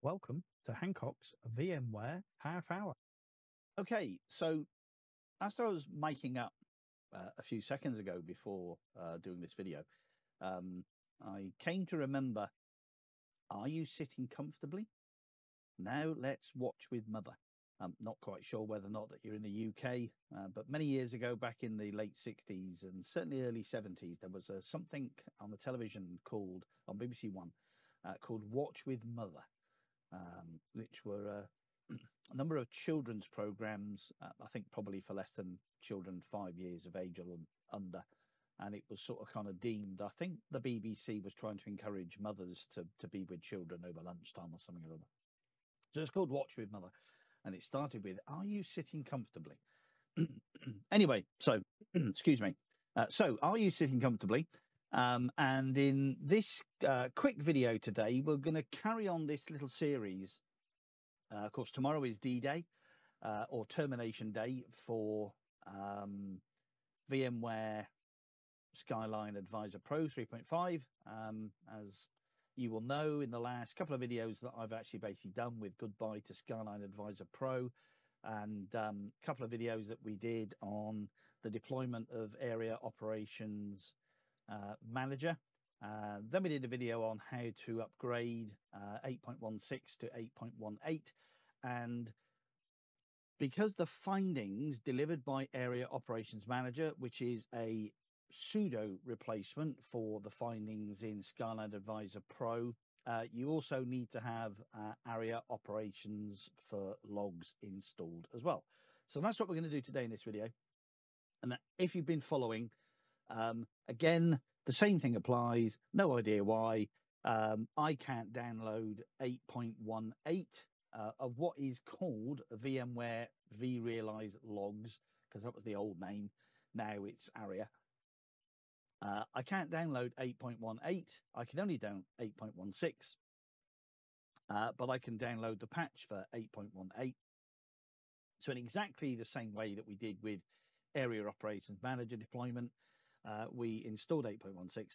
Welcome to Hancock's VMware Half Hour. Okay, so as I was making up uh, a few seconds ago before uh, doing this video, um, I came to remember are you sitting comfortably? Now let's watch with mother. I'm not quite sure whether or not that you're in the UK, uh, but many years ago, back in the late 60s and certainly early 70s, there was a, something on the television called, on BBC One, uh, called Watch with Mother um, which were uh, a number of children's programs, uh, I think probably for less than children five years of age or under. And it was sort of kind of deemed, I think the BBC was trying to encourage mothers to, to be with children over lunchtime or something or other. So it's called Watch with Mother. And it started with, Are you sitting comfortably? anyway, so, excuse me. Uh, so, are you sitting comfortably? Um, and in this uh, quick video today, we're going to carry on this little series. Uh, of course, tomorrow is D-Day uh, or Termination Day for um, VMware Skyline Advisor Pro 3.5. Um, as you will know in the last couple of videos that I've actually basically done with Goodbye to Skyline Advisor Pro and a um, couple of videos that we did on the deployment of Aria operations uh, manager. Uh, then we did a video on how to upgrade uh, 8.16 to 8.18 and because the findings delivered by Aria operations manager which is a pseudo replacement for the findings in skyline advisor pro uh, you also need to have uh, Aria operations for logs installed as well. So that's what we're going to do today in this video. And if you've been following um, again, the same thing applies. No idea why. Um, I can't download 8.18 uh, of what is called VMware vRealize logs, because that was the old name. Now it's ARIA. Uh, I can't download 8.18. I can only download 8.16. Uh, but I can download the patch for 8.18. So in exactly the same way that we did with Aria Operations Manager deployment, uh, we installed 8.16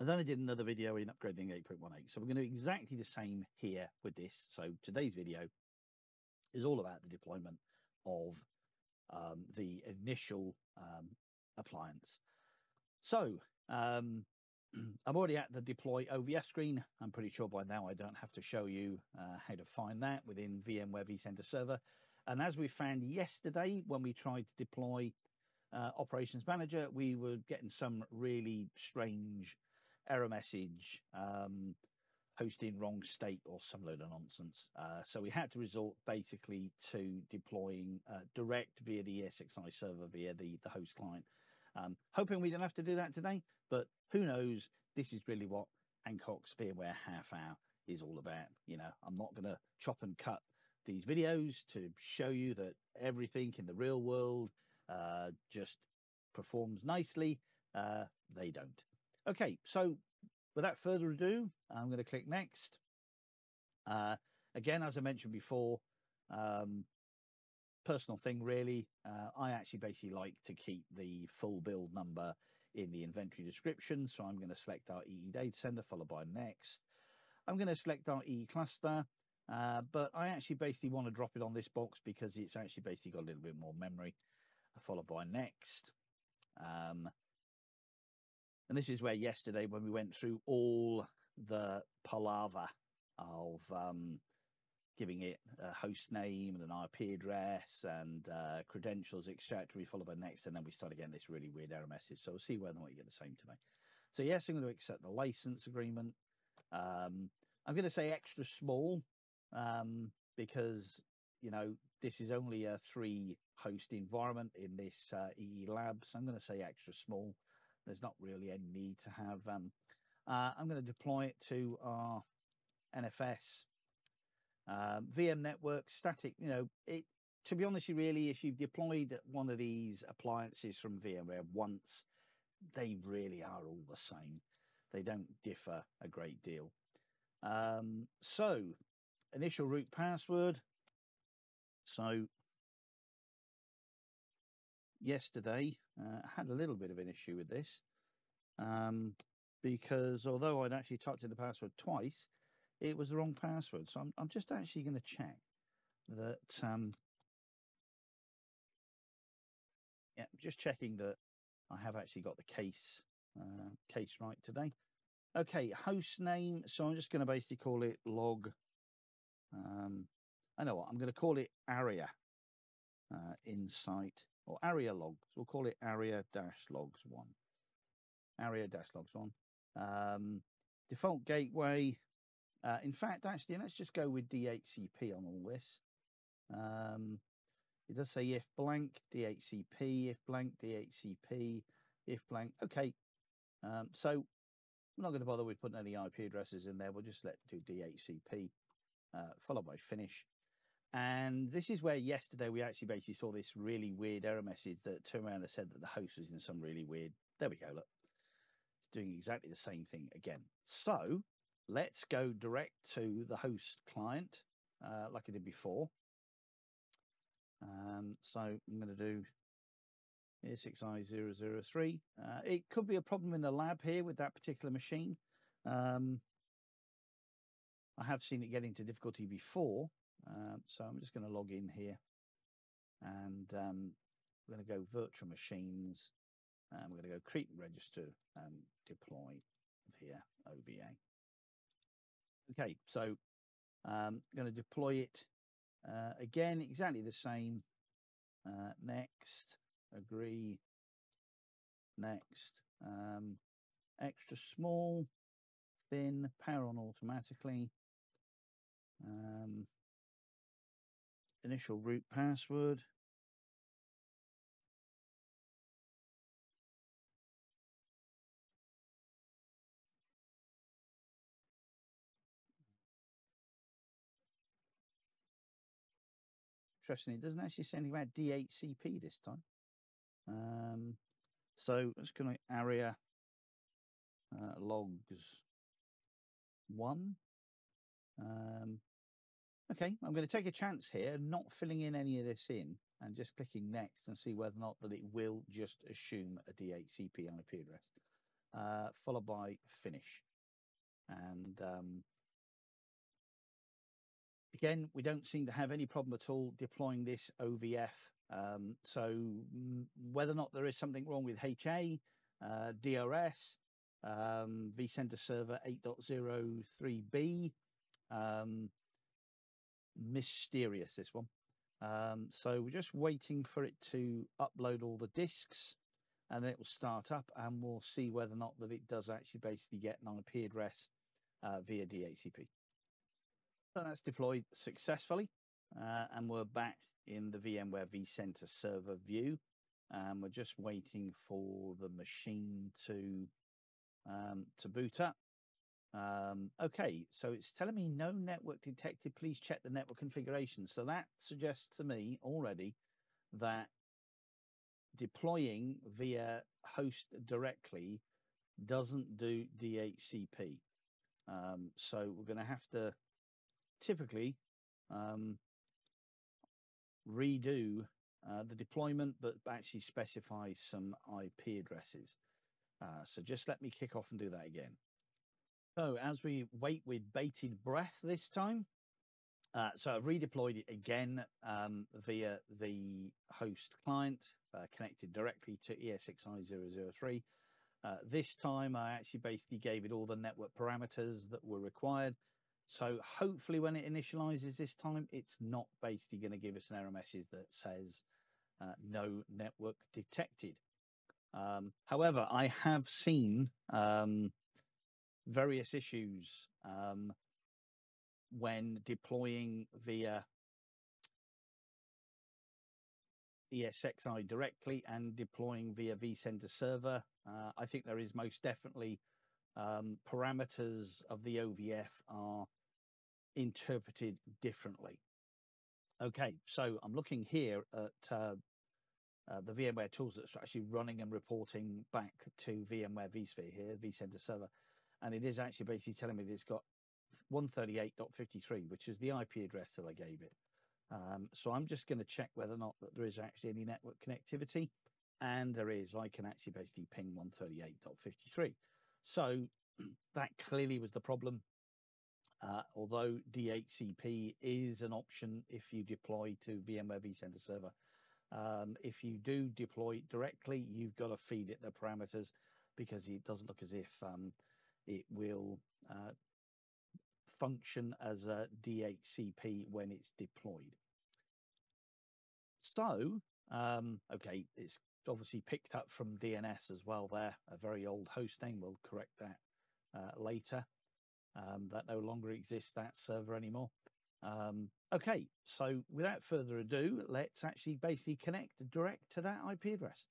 and then I did another video in upgrading 8.18. So we're going to do exactly the same here with this. So today's video is all about the deployment of um, the initial um, appliance. So um, I'm already at the deploy OVF screen. I'm pretty sure by now I don't have to show you uh, how to find that within VMware vCenter Server. And as we found yesterday when we tried to deploy uh, operations manager, we were getting some really strange error message, um, hosting wrong state or some load of nonsense. Uh, so we had to resort basically to deploying uh, direct via the ESXi server via the, the host client. Um, hoping we don't have to do that today, but who knows? This is really what Hancock's VMware half hour is all about. You know, I'm not going to chop and cut these videos to show you that everything in the real world uh, just performs nicely. Uh, they don't. Okay, so without further ado, I'm going to click next. Uh, again, as I mentioned before, um, personal thing really. Uh, I actually basically like to keep the full build number in the inventory description. So I'm going to select our EE data center followed by next. I'm going to select our EE cluster, uh, but I actually basically want to drop it on this box because it's actually basically got a little bit more memory followed by next. Um, and this is where yesterday, when we went through all the palaver of um, giving it a host name and an IP address and uh, credentials, etc., we followed by next, and then we start again this really weird error message. So we'll see whether or not you get the same today. So yes, I'm going to accept the license agreement. Um, I'm going to say extra small um, because you know this is only a three host environment in this uh, EE lab. So I'm going to say extra small. There's not really any need to have. Um, uh, I'm going to deploy it to our NFS um, VM network static. You know, it. To be honest, you really, if you've deployed one of these appliances from VMware once, they really are all the same. They don't differ a great deal. Um, so, initial root password. So yesterday uh, had a little bit of an issue with this um, because although I'd actually typed in the password twice, it was the wrong password. So I'm, I'm just actually going to check that. Um, yeah, just checking that I have actually got the case uh, case right today. Okay, host name. So I'm just going to basically call it log. Um, I know what I'm going to call it ARIA uh, insight or ARIA logs. We'll call it ARIA dash logs one. ARIA dash logs one. Um, default gateway. Uh, in fact, actually, let's just go with DHCP on all this. Um, it does say if blank DHCP, if blank DHCP, if blank. Okay. Um, so I'm not going to bother with putting any IP addresses in there. We'll just let do DHCP uh, followed by finish. And this is where yesterday we actually basically saw this really weird error message that turned around and said that the host was in some really weird. There we go. Look, it's doing exactly the same thing again. So let's go direct to the host client uh, like I did before. Um, so I'm going to do ESXi003. Uh, it could be a problem in the lab here with that particular machine. Um, I have seen it get into difficulty before, uh, so I'm just going to log in here and um, we're going to go virtual machines and we're going to go create register and deploy via OVA. Okay, so I'm going to deploy it uh, again, exactly the same. Uh, next, agree, next, um, extra small, thin, power on automatically. Um, initial root password. Interesting, it doesn't actually say anything about DHCP this time. Um, so let's go to Aria uh, logs one. Um, okay, I'm going to take a chance here, not filling in any of this in and just clicking next and see whether or not that it will just assume a DHCP IP address, uh, followed by finish. And um, again, we don't seem to have any problem at all deploying this OVF. Um, so whether or not there is something wrong with HA, uh, DRS, um, vCenter Server 8.03b, um, mysterious this one. Um, so we're just waiting for it to upload all the disks and then it will start up and we'll see whether or not that it does actually basically get an IP address uh, via DHCP. So that's deployed successfully uh, and we're back in the VMware vCenter server view and we're just waiting for the machine to um, to boot up. Um, okay, so it's telling me no network detected. Please check the network configuration. So that suggests to me already that deploying via host directly doesn't do DHCP. Um, so we're going to have to typically um, redo uh, the deployment, but actually specify some IP addresses. Uh, so just let me kick off and do that again. So as we wait with bated breath this time, uh, so I've redeployed it again um, via the host client uh, connected directly to ESXi003. Uh, this time I actually basically gave it all the network parameters that were required. So hopefully when it initializes this time, it's not basically going to give us an error message that says uh, no network detected. Um, however, I have seen um, various issues um, when deploying via ESXi directly and deploying via vCenter server. Uh, I think there is most definitely um, parameters of the OVF are interpreted differently. Okay, so I'm looking here at uh, uh, the VMware tools that's actually running and reporting back to VMware vSphere here, vCenter server. And it is actually basically telling me that it's got 138.53, which is the IP address that I gave it. Um, so I'm just going to check whether or not that there is actually any network connectivity. And there is, I can actually basically ping 138.53. So that clearly was the problem. uh, although DHCP is an option if you deploy to VMware vCenter Server. Um, if you do deploy directly, you've got to feed it the parameters because it doesn't look as if um, it will uh, function as a DHCP when it's deployed. So, um, okay, it's obviously picked up from DNS as well there, a very old host name. We'll correct that uh, later. Um, that no longer exists, that server anymore. Um, okay, so without further ado, let's actually basically connect direct to that IP address.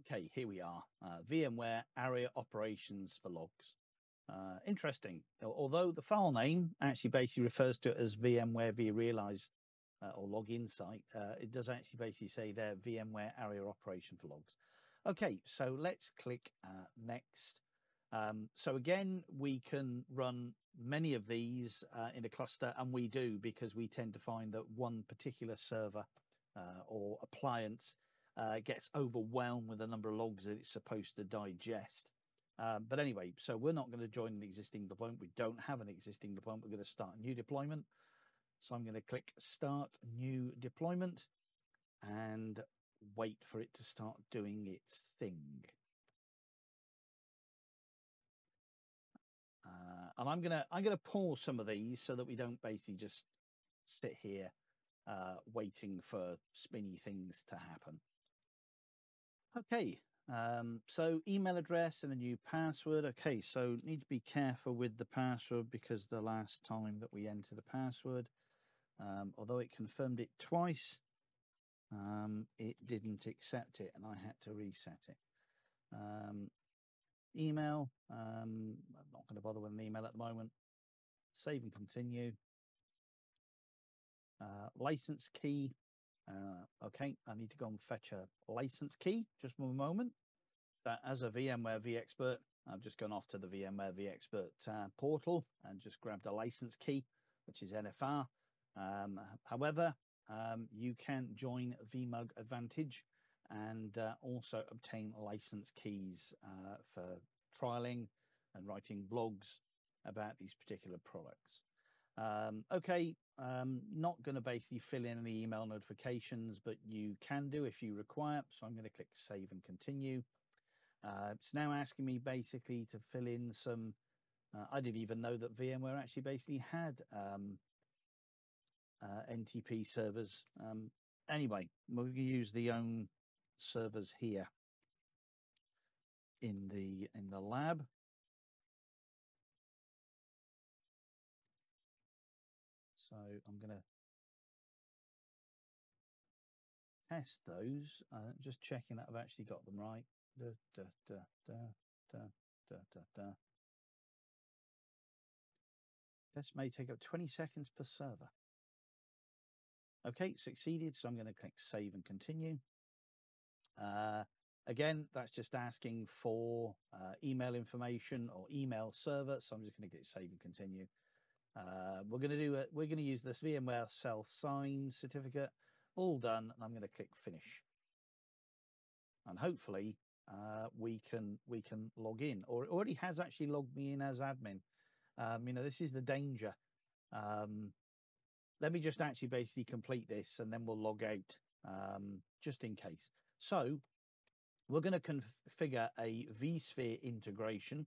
Okay, here we are. Uh, VMware ARIA operations for logs. Uh, interesting. Although the file name actually basically refers to it as VMware vRealize uh, or log insight, uh, it does actually basically say there VMware ARIA operation for logs. Okay, so let's click uh, next. Um, so again, we can run many of these uh, in a cluster, and we do because we tend to find that one particular server uh, or appliance uh, gets overwhelmed with the number of logs that it's supposed to digest. Um, but anyway, so we're not going to join an existing deployment. We don't have an existing deployment. We're going to start a new deployment. So I'm going to click Start New Deployment and wait for it to start doing its thing. Uh, and I'm gonna I'm gonna pause some of these so that we don't basically just sit here uh, waiting for spinny things to happen. Okay, um, so email address and a new password. Okay, so need to be careful with the password because the last time that we entered a password, um, although it confirmed it twice, um, it didn't accept it and I had to reset it. Um, email, um, I'm not going to bother with an email at the moment. Save and continue. Uh, license key, uh, okay, I need to go and fetch a license key. Just one moment. As a VMware vExpert, I've just gone off to the VMware vExpert uh, portal and just grabbed a license key, which is NFR. Um, however, um, you can join VMUG Advantage and uh, also obtain license keys uh, for trialing and writing blogs about these particular products. Um, okay, um, not going to basically fill in any email notifications, but you can do if you require. So I'm going to click save and continue. Uh, it's now asking me basically to fill in some. Uh, I didn't even know that VMware actually basically had um, uh, NTP servers. Um, anyway, we're going to use the own servers here in the in the lab. So I'm going to test those, uh, just checking that I've actually got them right. Da, da, da, da, da, da, da, da. This may take up 20 seconds per server. Okay, succeeded. So I'm going to click save and continue. Uh, again, that's just asking for uh, email information or email server. So I'm just going to click save and continue. Uh, we're going to do it. We're going to use this VMware self sign certificate. All done, and I'm going to click finish. And hopefully, uh, we can we can log in, or it already has actually logged me in as admin. Um, you know, this is the danger. Um, let me just actually basically complete this, and then we'll log out um, just in case. So we're going to configure a vSphere integration.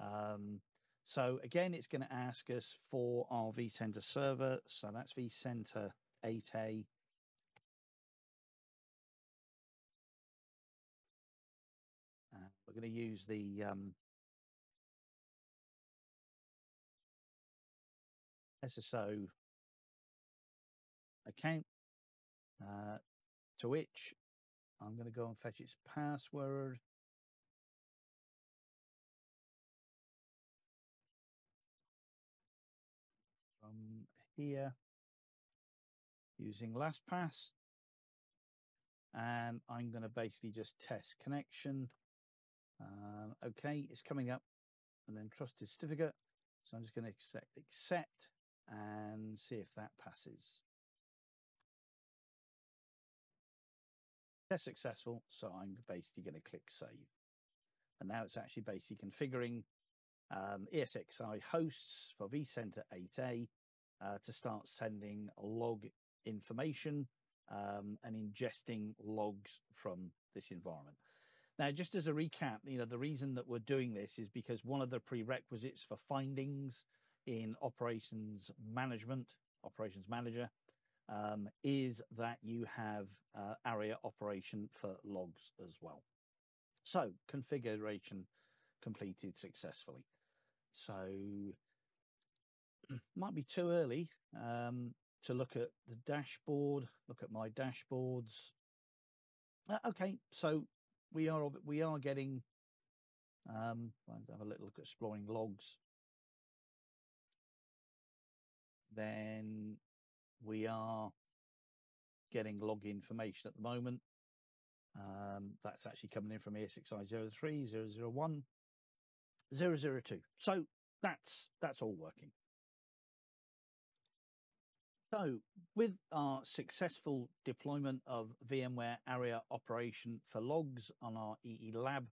Um, so again, it's going to ask us for our vCenter server. So that's vCenter 8A. Uh, we're going to use the um, SSO account uh, to which I'm going to go and fetch its password. Here using LastPass. And I'm going to basically just test connection. Um, okay, it's coming up and then trusted certificate. So I'm just going to accept, accept and see if that passes. Test successful. So I'm basically going to click save. And now it's actually basically configuring um, ESXi hosts for vCenter 8A uh, to start sending log information um, and ingesting logs from this environment. Now, just as a recap, you know, the reason that we're doing this is because one of the prerequisites for findings in operations management, operations manager, um, is that you have uh, operation for logs as well. So configuration completed successfully. So might be too early um, to look at the dashboard, look at my dashboards. Uh, okay, so we are we are getting um let's have a little look at exploring logs then we are getting log information at the moment um, that's actually coming in from ESXi03, 001, 002. So that's that's all working. So, with our successful deployment of VMware ARIA operation for logs on our EE Lab,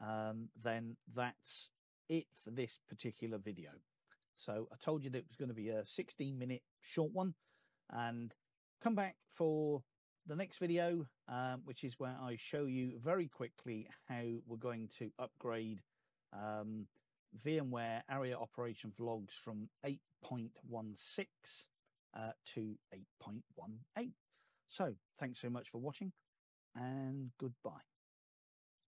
um, then that's it for this particular video. So I told you that it was going to be a 16 minute short one and come back for the next video, um, which is where I show you very quickly how we're going to upgrade um, VMware ARIA operation for logs from 8.16 uh, to 8.18. So thanks so much for watching and goodbye.